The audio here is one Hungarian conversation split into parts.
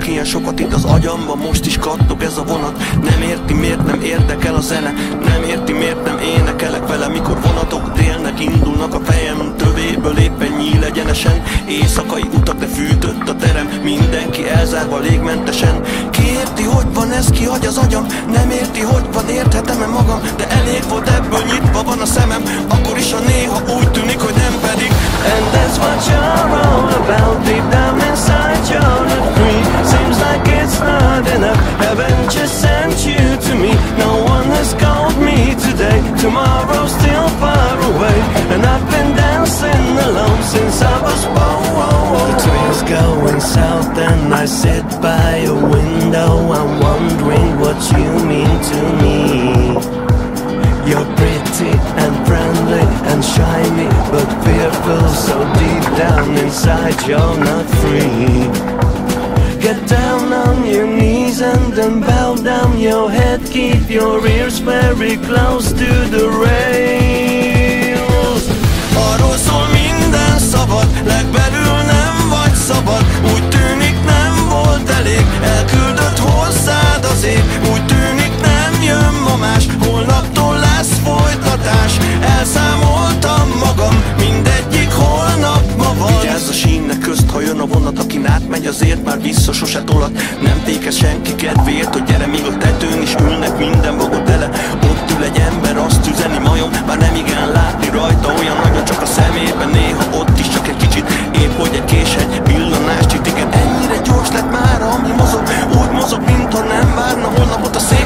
járok ilyen sokat itt az agyamban Most is kattog ez a vonat. Nem érti miért nem érdekel a zene? Nem érti miért nem énekelek vele? Mikor vonatok délnek indulnak a fejem Tövéből éppen nyíl egyenesen Éjszakai utak de fűtött a terem Mindenki elzárva légmentesen. Ki érti hogy van ez ki hagy az agyam? Nem érti hogy van érthetem-e magam? De elég volt ebből nyitva van a szemem Akkor is a néha úgy tűnik hogy nem pedig. And that's what you're all about going south And I sit by a window. I'm wondering what you mean to me. You're pretty and friendly and shiny But fearful so deep down inside you're not free. Get down on your knees and then bow down your head. Keep your ears very close to the rails a vonat Akin átmegy azért már vissza sose tolat. Nem tékez senki kedvéért, hogy gyere Míg a tetőn is ülnek minden vagot ele Ott ül egy ember, azt üzeni majom Bár nem igen látni rajta olyan nagyon Csak a szemében néha ott is csak egy kicsit. Épp hogy egy kés, egy villanás csit Igen, ennyire gyors lett már, ami mozog. Úgy mozog, mintha nem várna Holnapot a székében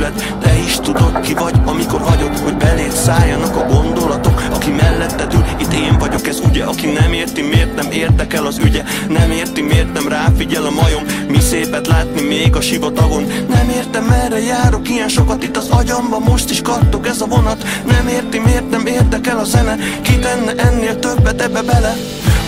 síneken a füled Te is tudod ki vagy, amikor hagyod Hogy beléd szálljanak a gondolatok Aki melletted ül, itt én vagyok Ez ugye, aki nem érti, miért nem érdekel az ügye nem ráfigyel a majom Mi szépet látni még a sivatagon. Nem értem, merre járok ilyen sokat Itt az agyamba most is kattog ez a vonat. Nem érti, miért nem érdekel a zene Ki tenne ennél többet ebbe bele?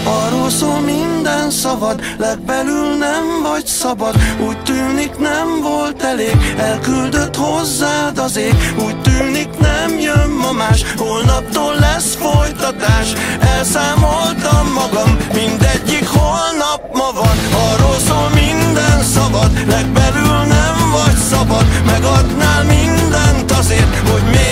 Arról szól minden szavad Legbelül nem vagy szabad. Úgy tűnik nem volt elég Elküldött hozzád az ég. Úgy tűnik nem jön ma más Holnaptól lesz folytatás. Elszámoltam magam Mindegyik minden szabad Legbelül nem vagy szabad. Megadnál mindent azért Hogy még